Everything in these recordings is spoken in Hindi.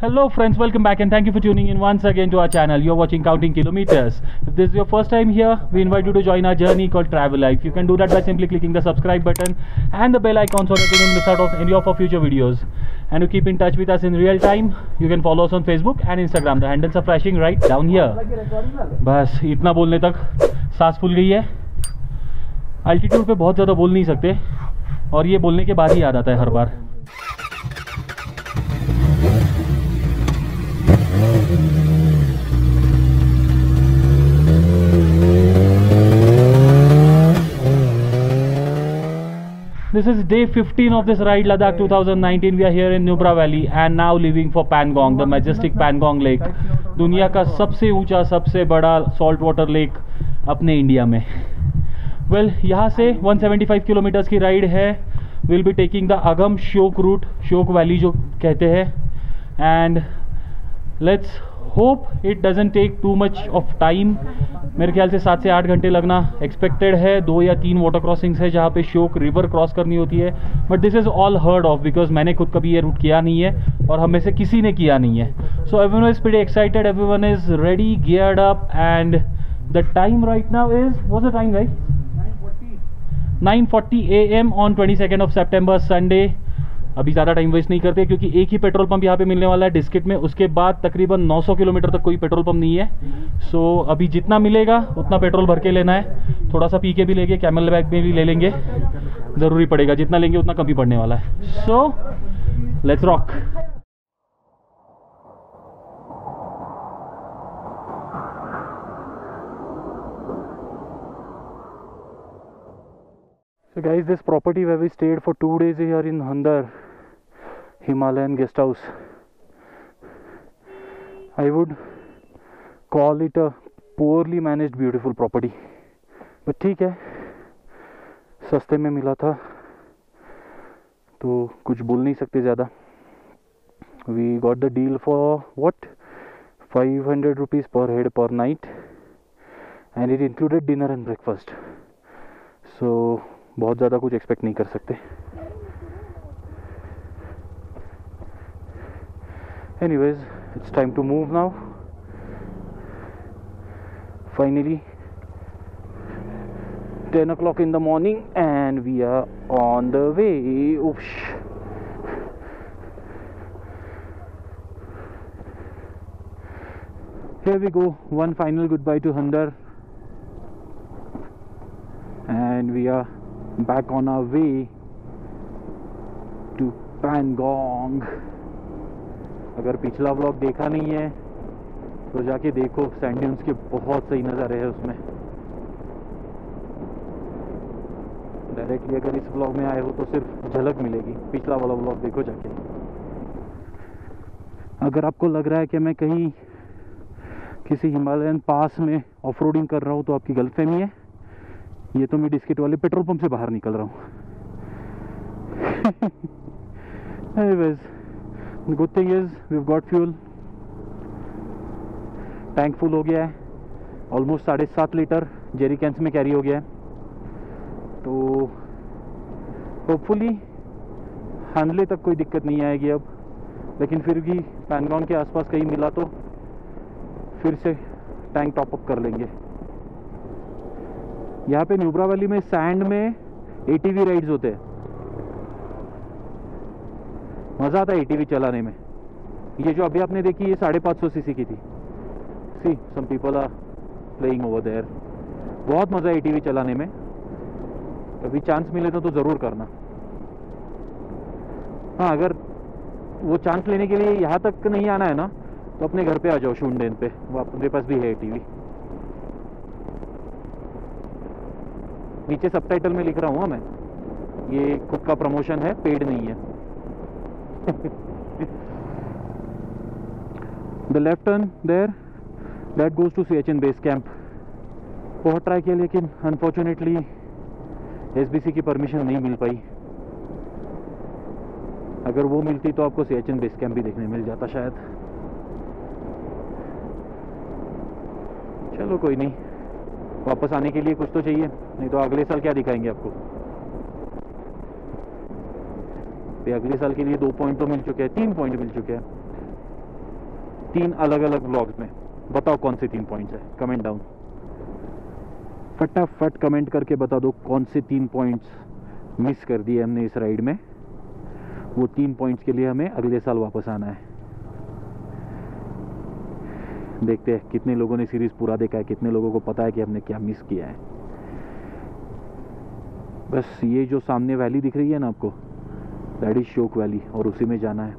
Hello friends, welcome back and thank you for tuning in once again to our channel. You're watching Counting Kilometers. If this is your first time here, we invite you to join our journey called Travel Life. You can do that by simply clicking the subscribe button and the bell icon so that you don't miss out on any of our future videos. And to keep in touch with us in real time, you can follow us on Facebook and Instagram. The handles are flashing right down here. बस इतना बोलने तक सांस फूल गई है अल्टीट्यूड पे बहुत ज़्यादा बोल नहीं सकते और ये बोलने के बाद ही याद आता है हर बार This is day 15 of this ride Ladakh 2019. We are here in Nubra Valley and now leaving for Pangong, the majestic Pangong Lake. दुनिया का सबसे ऊँचा सबसे बड़ा सॉल्ट वाटर लेक अपने इंडिया में वेल well, यहाँ से 175 किलोमीटर्स की राइड है विल बी टेकिंग द अगम शोक रूट शोक वैली जो कहते हैं and let's hope it doesn't take too much of time. मेरे ख्याल से सात से आठ घंटे लगना एक्सपेक्टेड है। दो या तीन वाटर क्रॉसिंग्स है जहाँ पे शोक रिवर क्रॉस करनी होती है। But this is all heard of because मैंने खुद कभी ये रूट किया नहीं है और हमें से किसी ने किया नहीं है। So every one is pretty excited every one is ready geared up and the time right now is was the time right 9:40 AM on 22nd of September Sunday अभी ज़्यादा टाइम वेस्ट नहीं करते क्योंकि एक ही पेट्रोल पंप यहाँ पे मिलने वाला है डिस्किट में उसके बाद तकरीबन 900 किलोमीटर तक कोई पेट्रोल पंप नहीं है। सो so, अभी जितना मिलेगा उतना पेट्रोल भर के लेना है। थोड़ा सा पी के भी लेंगे कैमल बैग में भी ले लेंगे। ज़रूरी पड़ेगा जितना लेंगे उतना कम ही पड़ने वाला है। So let's rock So guys, this property where we stayed for two days here in Handar, Himalayan guest house. I would call it a poorly managed beautiful property. But ठीक है सस्ते में मिला था तो कुछ बोल नहीं सकते ज़्यादा we got the deal for what 500 rupees per head per night and it included dinner and breakfast so बहुत ज़्यादा कुछ एक्सपेक्ट नहीं कर सकते any it's time to move now finally ten o'clock in the morning and we are on the way उश Here we go, one final goodbye to Hunder. And we are. Back on our way to Pangong. अगर पिछला व्लॉग देखा नहीं है तो जाके देखो सैंड के बहुत सही नज़ारे हैं उसमें। डायरेक्टली अगर इस व्लॉग में आए हो तो सिर्फ़ झलक मिलेगी। पिछला वाला व्लॉग देखो जाके। अगर आपको लग रहा है कि मैं कहीं किसी हिमालयन पास में ऑफ़ कर रहा हूँ तो आपकी गलतफहमी है। ये तो मैं डिस्किट वाले पेट्रोल पंप से बाहर निकल रहा हूँ। Good thing is we got fuel tank full हो गया है। ऑलमोस्ट साढ़े सात लीटर जेरी कैंस में कैरी हो गया है। तो होपफुली हानले तक कोई दिक्कत नहीं आएगी अब। लेकिन फिर भी पैनगॉन के आसपास कहीं मिला तो फिर से टैंक टॉप अप कर लेंगे। यहाँ पे न्यूब्रा वैली में सैंड में एटीवी राइड्स होते हैं। मज़ा आता है एटीवी चलाने में। ये जो अभी आपने देखी ये साढ़े पाँच सौ सी की थी। See some people are playing over there बहुत मज़ा है एटीवी चलाने में। कभी चांस मिले तो, तो ज़रूर करना। हाँ अगर वो चांस लेने के लिए यहाँ तक नहीं आना है ना तो अपने घर पे आ जाओ शूंडेन पे। वो अपने पास भी है टीवी नीचे सबटाइटल में लिख रहा हूँ मैं। ये खुद का प्रमोशन है पेड नहीं है। The left turn there that goes to C H N base camp बहुत ट्राई किया, लेकिन अनफॉर्चुनेटली एस की परमिशन नहीं मिल पाई। अगर वो मिलती तो आपको C H N base camp भी देखने मिल जाता शायद। चलो कोई नहीं। वापस आने के लिए कुछ तो चाहिए, नहीं तो अगले साल क्या दिखाएँगे आपको? तो अगले साल के लिए दो पॉइंट तो मिल चुके हैं, तीन पॉइंट मिल चुके हैं। तीन अलग अलग ब्लॉग्स में। बताओ कौन से तीन पॉइंट्स है? कमेंट डाउन फटाफट कमेंट करके बता दो कौन से तीन पॉइंट्स मिस कर दिए हमने इस राइड में। वो तीन पॉइंट्स के लिए हमें अगले साल वापस आना है। देखते हैं कितने लोगों ने सीरीज़ पूरा देखा है, कितने लोगों को पता है कि हमने क्या मिस किया है। बस ये जो सामने वैली दिख रही है ना आपको दैट इज़ शोक वैली और उसी में जाना है।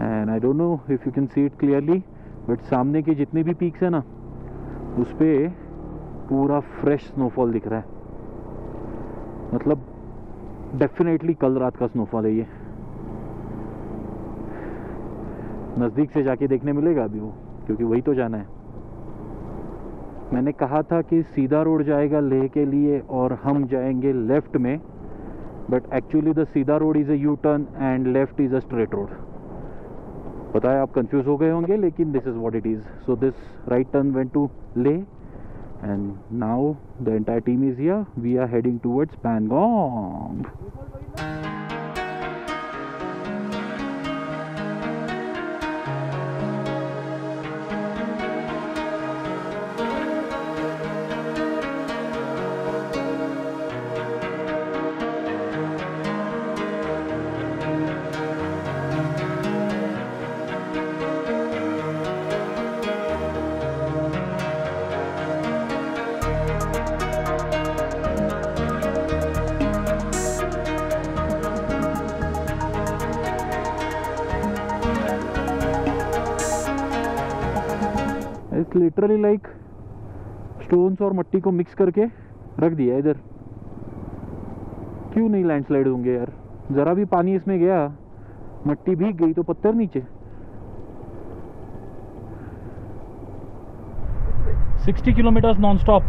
And I don't know if you can see it clearly but सामने के जितने भी पीक्स है ना, उस पर पूरा फ्रेश स्नोफॉल दिख रहा है। मतलब डेफिनेटली कल रात का स्नोफॉल है ये। नज़दीक से जाके देखने मिलेगा अभी वो, क्योंकि वही तो जाना है। मैंने कहा था कि सीधा रोड जाएगा लेह के लिए और हम जाएँगे लेफ़्ट में बट एक्चुअली द सीधा road is a U turn and left is a straight road पता है आप कंफ्यूज हो गए होंगे, लेकिन this is what it is so this right turn went to Leh and now the entire team is here we are heading towards Pangong it's literally like stones और मट्टी को मिक्स करके रख दिया इधर। क्यों नहीं लैंडस्लाइड होंगे यार? ज़रा भी पानी इसमें गया, मट्टी भीग गई तो पत्थर नीचे। 60 kilometers non-stop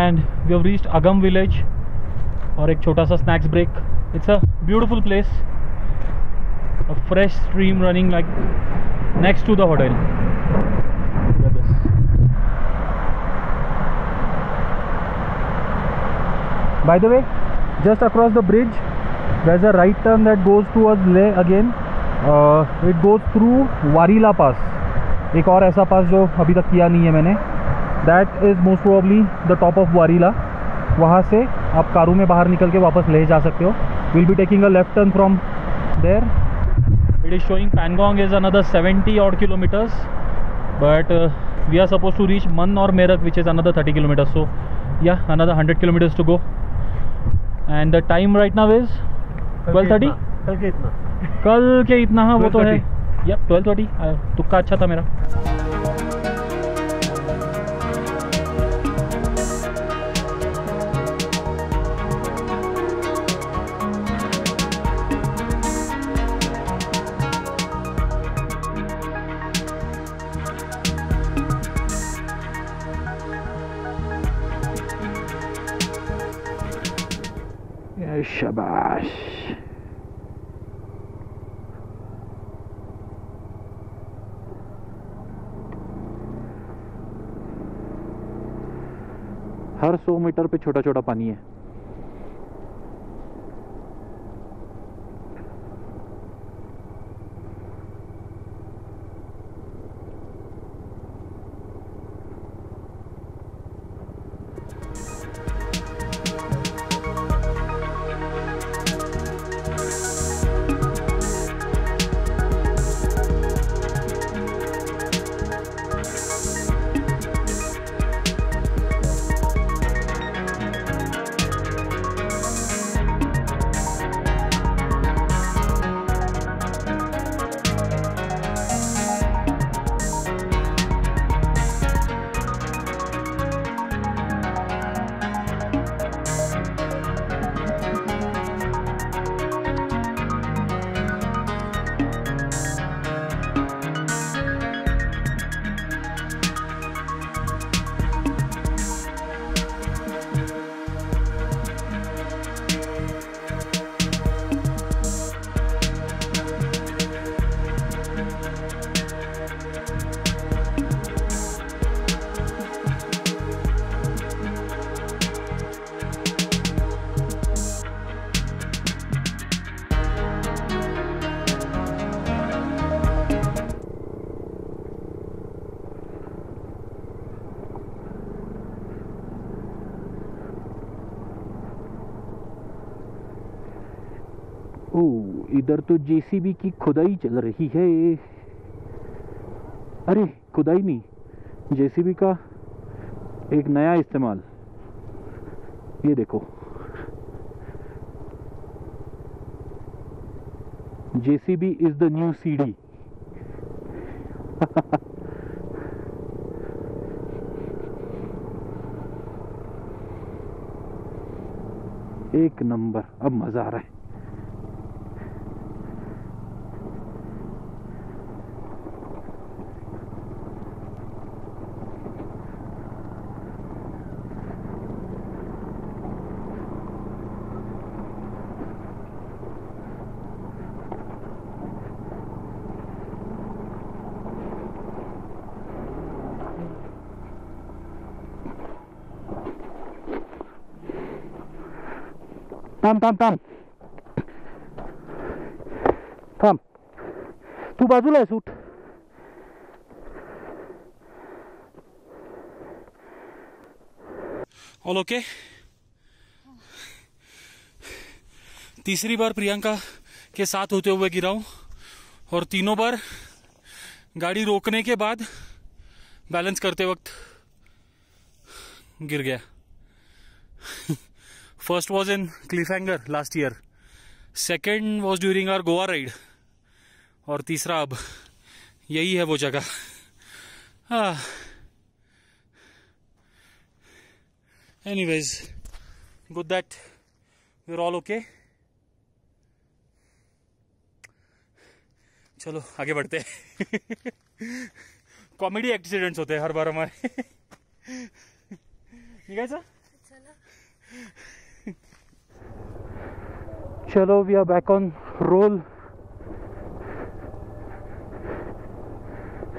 and we have reached Agam village और एक छोटा सा snacks break it's a beautiful place a fresh stream running like next to the hotel Look at this. By the way, just across the bridge, there's a right turn that goes towards Leh again. Uh, it goes through Warila Pass. एक और ऐसा पास जो अभी तक किया नहीं है मैंने that is most probably the top of Wari La वहाँ से आप कारू में बाहर निकल के वापस ले जा सकते हो will be taking a left turn from there it is showing Pangong is another 70 odd kilometers but uh, we are supposed to reach Man or Merak which is another 30 kilometers so yeah another 100 kilometers to go and time right now is twelve 12:30 कल के इतना। कल के इतना हाँ वो तो है। 12:30 यप 12:30 तुक्का अच्छा था मेरा। शाबाश हर सौ मीटर पे छोटा छोटा पानी है। इधर तो जेसीबी की खुदाई चल रही है। अरे, खुदाई नहीं, जेसीबी का एक नया इस्तेमाल। ये देखो। JCB is the new CD. एक नंबर, अब मज़ा आ रहा है। थांब थांब थांब थांब तू बाजूला आहे, सूट. ऑल ओके तीसरी बार प्रियंका के साथ होते हुए गिरा हूँ और तीनों बार गाड़ी रोकने के बाद बैलेंस करते वक्त गिर गया। First was in cliffhanger last year second was during our Goa ride और तीसरा अब यही है वो जगह। हाँ Anyways, good that we're all okay. चलो आगे बढ़ते हैं। कॉमेडी एक्सीडेंट्स होते हैं हर बार हमारे। निघायचं चलो we are back on roll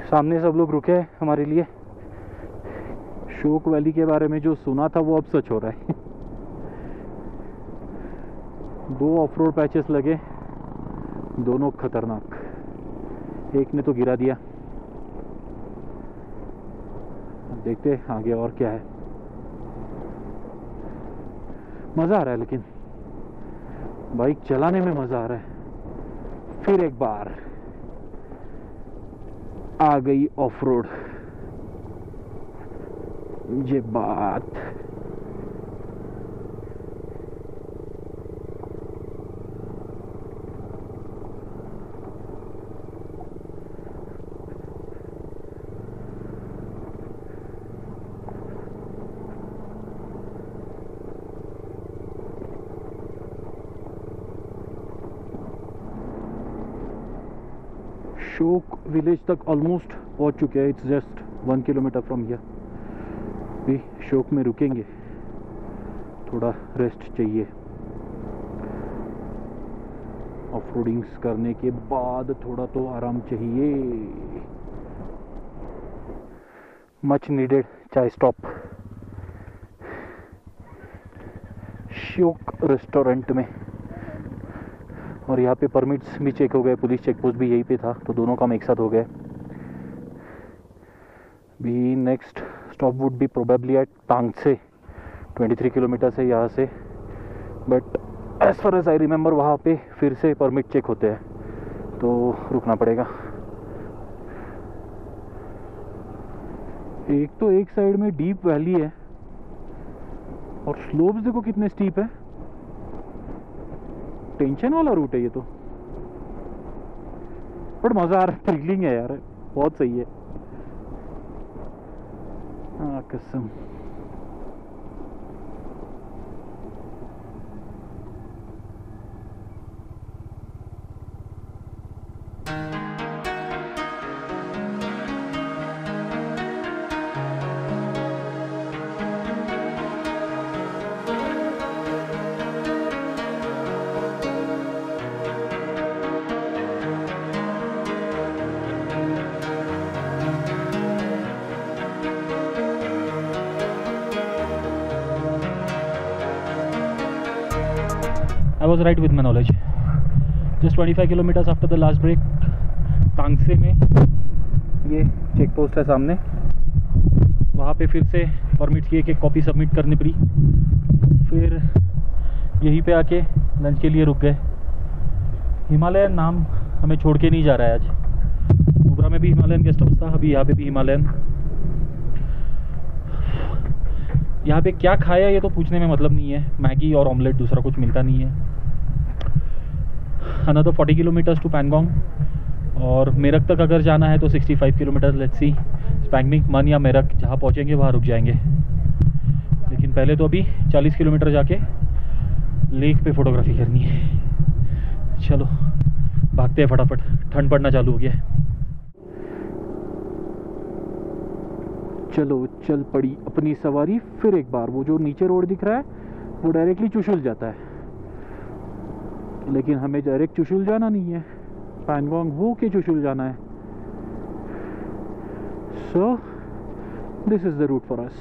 सामने सब लोग रुके हैं हमारे लिए। शोक वैली के बारे में जो सुना था वो अब सच हो रहा है। दो ऑफ़ रोड पैचेस लगे, दोनों खतरनाक। एक ने तो गिरा दिया। देखते आगे और क्या है। मज़ा आ रहा है लेकिन। बाइक चलाने में मज़ा आ रहा है। फिर एक बार आ गई ऑफ़ रोड। ये बात शोक विलेज तक ऑलमोस्ट पहुँच चुके हैं. It's just one kilometre from here भी शोक में रुकेंगे. थोड़ा रेस्ट चाहिए. ऑफ़ करने के बाद थोड़ा तो आराम चाहिए. Much needed chai stop Shyok restaurant में. और यहाँ पे परमिट्स भी चेक हो गए पुलिस चेक पोस्ट भी यहीं पे था तो दोनों काम एक साथ हो गए। भी next stop would be probably at Tang से 23 किलोमीटर से यहाँ से। But as far as I remember वहाँ पे फिर से परमिट चेक होते हैं तो रुकना पड़ेगा। एक तो एक साइड में डीप वैली है, और स्लोप्स देखो कितने स्टीप है। टेंशन वाला रूट है ये तो। बट मज़ा आ रहा है थ्रिलिंग है यार, बहुत सही है। हाँ कसम। Was right with my knowledge. Just 25 kilometers after the last break, तांगसे में ये चेक पोस्ट है सामने। वहाँ पे फिर से परमिट की एक एक कॉपी सबमिट करनी पड़ी। फिर यहीं पे आके लंच के लिए रुक गए। हिमालयन नाम हमें छोड़ के नहीं जा रहा है आज। नुब्रा में भी हिमालयन गेस्ट हाउस था अभी यहाँ पे भी हिमालयन। यहाँ पे क्या खाया ये तो पूछने में मतलब नहीं है। मैगी और ऑमलेट दूसरा कुछ मिलता नहीं है। Another forty kilometres to Pangong और मेरक तक अगर जाना है तो 65 किलोमीटर लेट्स सी स्पैंगनिक मन या मेरक जहाँ पहुँचेंगे, वहाँ रुक जाएँगे। लेकिन पहले तो अभी 40 किलोमीटर जाके लेक पे फोटोग्राफी करनी है। चलो, भागते हैं फटाफट, ठंड पड़ना चालू हो गया चलो, चल पड़ी अपनी सवारी, फिर एक बार, वो जो नीचे रोड दिख रहा है, वो डायरेक्टली चुशुल जाता है। लेकिन हमें डायरेक्ट चुशुल जाना नहीं है। पैनवांग हो के चुशुल जाना है। So this is the route for us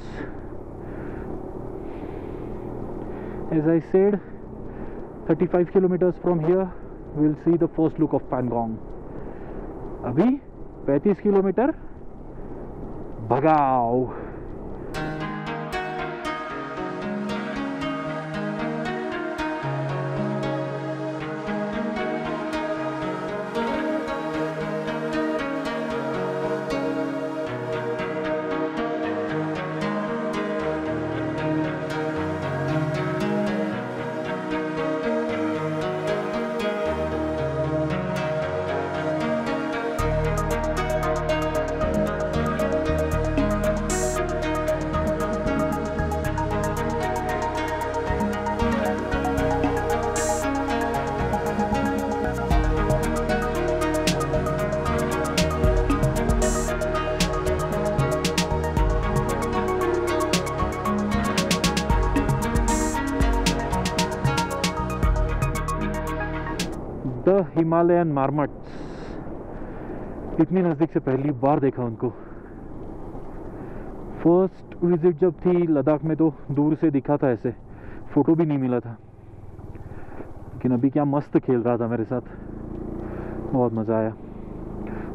as I said 35 kilometres from here will see the first look of Pangong अभी 35 किलोमीटर भगाओ। Himalayan marmots. इतनी नज़दीक से पहली बार देखा उनको। फ़र्स्ट विज़िट जब थी लद्दाख में तो दूर से दिखा था ऐसे। फ़ोटो भी नहीं मिला था। लेकिन अभी क्या मस्त खेल रहा था मेरे साथ। बहुत मज़ा आया।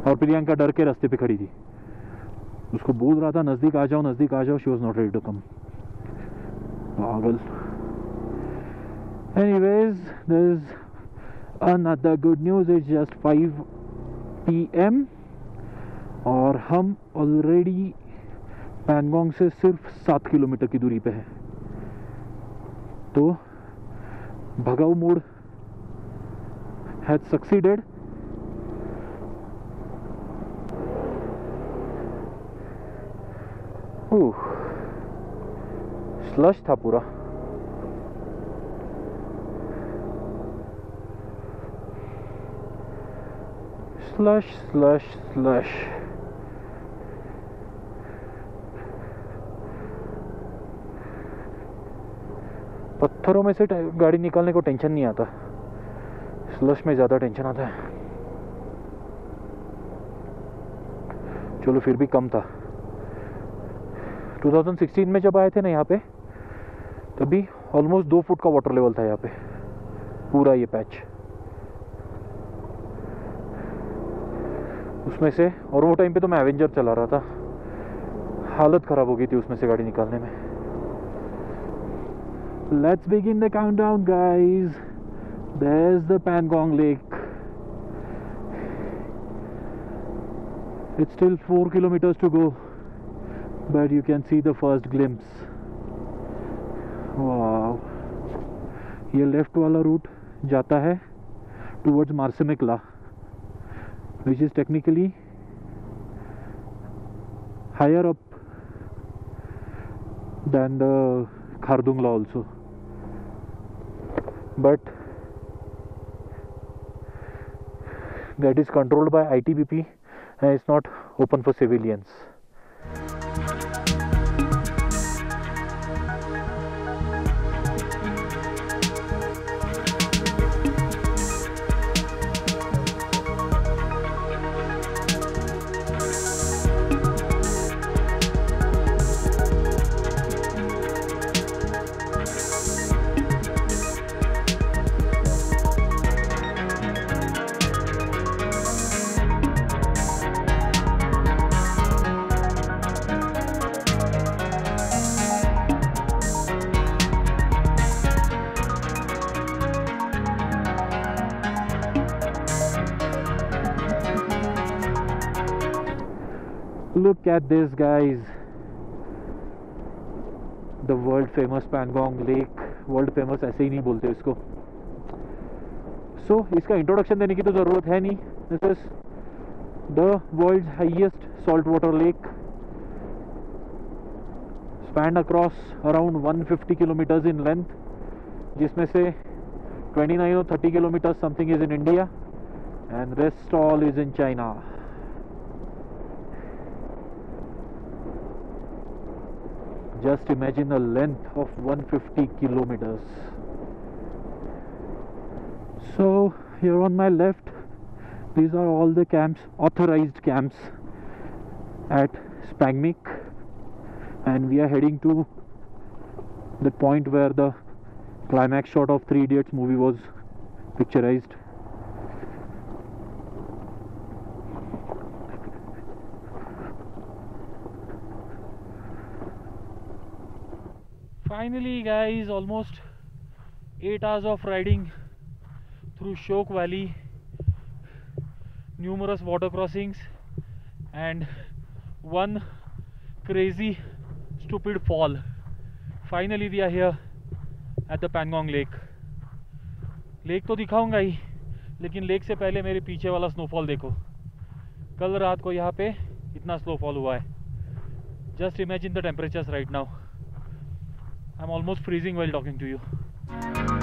और प्रियंका डर के रास्ते पे खड़ी थी। उसको बोल रहा था, नज़दीक आ जाओ, नज़दीक आ जाओ she was not ready to come पागल। Anyways, there's another good news it's just 5 pm और हम ऑलरेडी पैंगोंग से सिर्फ़ सात किलोमीटर की दूरी पे हैं। तो भगाऊ मोड हैज़ सक्सीडेड स्लश था पूरा। Slush slush slush. पत्थरों में से गाड़ी निकालने को टेंशन नहीं आता। स्लश में ज़्यादा टेंशन आता है। चलो फिर भी कम था। 2016 में जब आए थे ना यहाँ पे, तभी ऑलमोस्ट दो फुट का वाटर लेवल था यहाँ पे। पूरा ये पैच उसमें से, और वो टाइम पे तो मैं एवेंजर चला रहा था। हालत ख़राब हो गई थी उसमें से गाड़ी निकालने में। Let's begin the countdown guys there's the Pangong Lake. It's still 4 kilometers to go, but you can see the first glimpse. Wow. ये लेफ़्ट वाला रूट जाता है towards Marsimikla which is technically higher up than the Khardungla also. But that is controlled by ITBP and it's not open for civilians. Look at this, guys. The world famous Pangong Lake. World famous ऐसे ही नहीं बोलते इसको सो so, इसका इंट्रोडक्शन देने की तो ज़रूरत है नहीं this is the world highest salt water lake spanned across around 150 kilometres in length जिसमें से 29 और 30 kilometres something is in India and rest all is in China just imagine a length of 150 kilometers. So here on my left these are all the camps authorized camps at Spangmik and we are heading to the point where the climax shot of Three Idiots movie was picturized finally guys almost 8 hours of riding through Shok Valley numerous water crossings and one crazy stupid fall finally we are here at the Pangong lake lake तो दिखाऊँगा ही लेकिन लेक से पहले मेरे पीछे वाला स्नोफॉल देखो कल रात को यहाँ पे इतना स्नोफॉल हुआ है just imagine the temperatures right now I'm almost freezing while talking to you.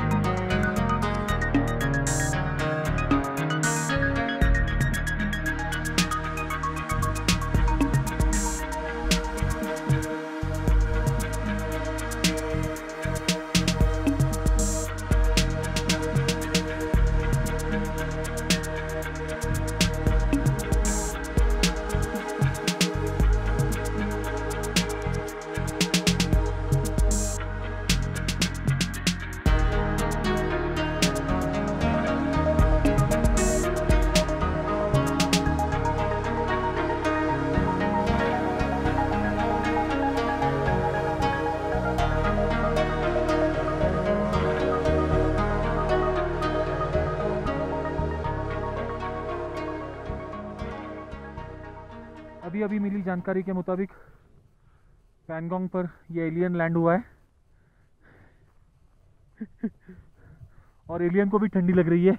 अभी अभी मिली जानकारी के मुताबिक पैनगोंग पर ये एलियन लैंड हुआ है। और एलियन को भी ठंडी लग रही है।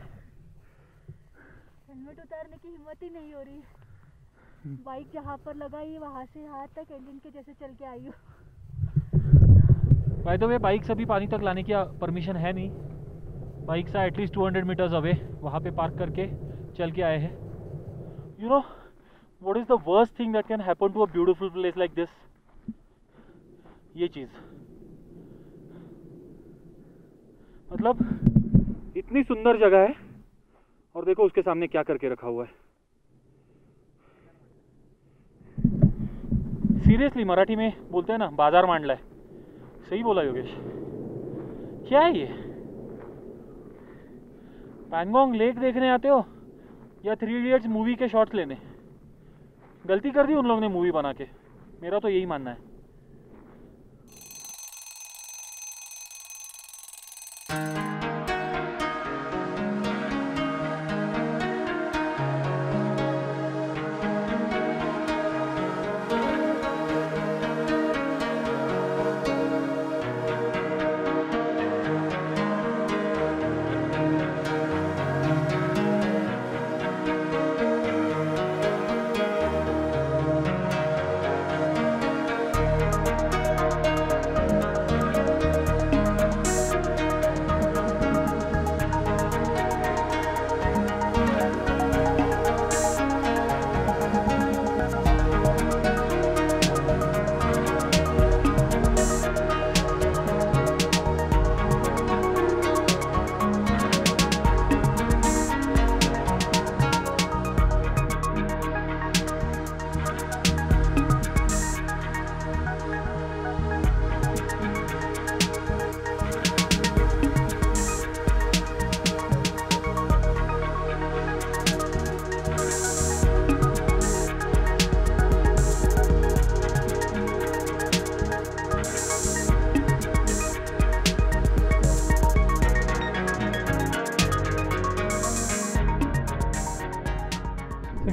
हेलमेट उतारने की हिम्मत ही नहीं हो रही। बाइक जहाँ पर लगाई वहाँ से यहाँ तक एलियन के जैसे चल के आई हूँ। बाय द वे बाइक से भी पानी तक लाने की परमिशन है नहीं। बाइक से एटलीस्ट 200 मीटर्स अवे वहाँ पे पार्क करके चल के आए हैं। You know what is the worst thing that can happen to a beautiful place like this? ये चीज़। मतलब इतनी सुंदर जगह है, और देखो उसके सामने क्या करके रखा हुआ है। सीरियसली मराठी में बोलते हैं ना, बाज़ार मांडला है। सही बोला योगेश। क्या है ये? पैंगोंग लेक देखने आते हो? या थ्री इडियट्स मूवी के शॉट्स लेने? गलती कर दी उन लोगों ने मूवी बना के। मेरा तो यही मानना है।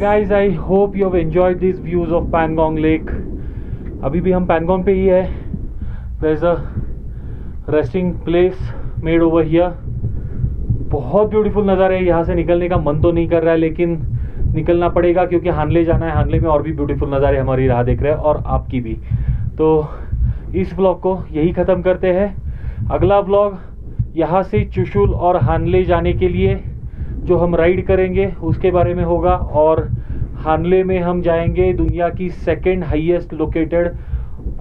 Guys, i hope you have enjoyed these views of pangong lake अभी भी हम पैनगोंग पे ही है। There is a resting place made over here. बहुत ब्यूटीफुल नज़ारा है। यहाँ से निकलने का मन तो नहीं कर रहा है, लेकिन निकलना पड़ेगा क्योंकि हानले जाना है। हानले में और भी ब्यूटीफुल नज़ारे हमारी राह देख रहे हैं और आपकी भी। तो इस ब्लॉग को यही ख़त्म करते हैं। अगला ब्लॉग यहाँ से चुशुल और हानले जाने के लिए। जो हम राइड करेंगे, उसके बारे में होगा और हानले में हम जाएँगे दुनिया की second highest located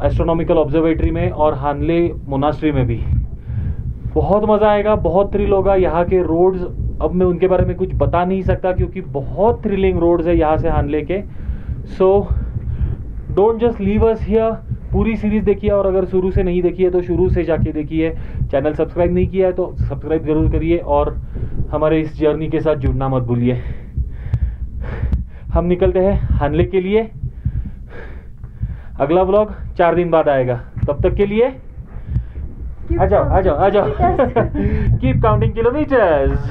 astronomical observatory में और हानले मोनास्ट्री में भी। बहुत मज़ा आएगा, बहुत थ्रिल होगा। यहाँ के रोड्स अब मैं उनके बारे में कुछ बता नहीं सकता क्योंकि बहुत थ्रिलिंग रोड्स है यहाँ से हानले के। So don't just leave us here पूरी सीरीज़ देखिए और अगर शुरू से नहीं देखी है तो शुरू से जाके देखिए चैनल सब्सक्राइब नहीं किया है तो सब्सक्राइब ज़रूर करिए और हमारे इस जर्नी के साथ जुड़ना मत भूलिए। हम निकलते हैं हनले के लिए। अगला ब्लॉग चार दिन बाद आएगा। तब तक के लिए आ जाओ आ जाओ आ जाओ। Keep counting kilometres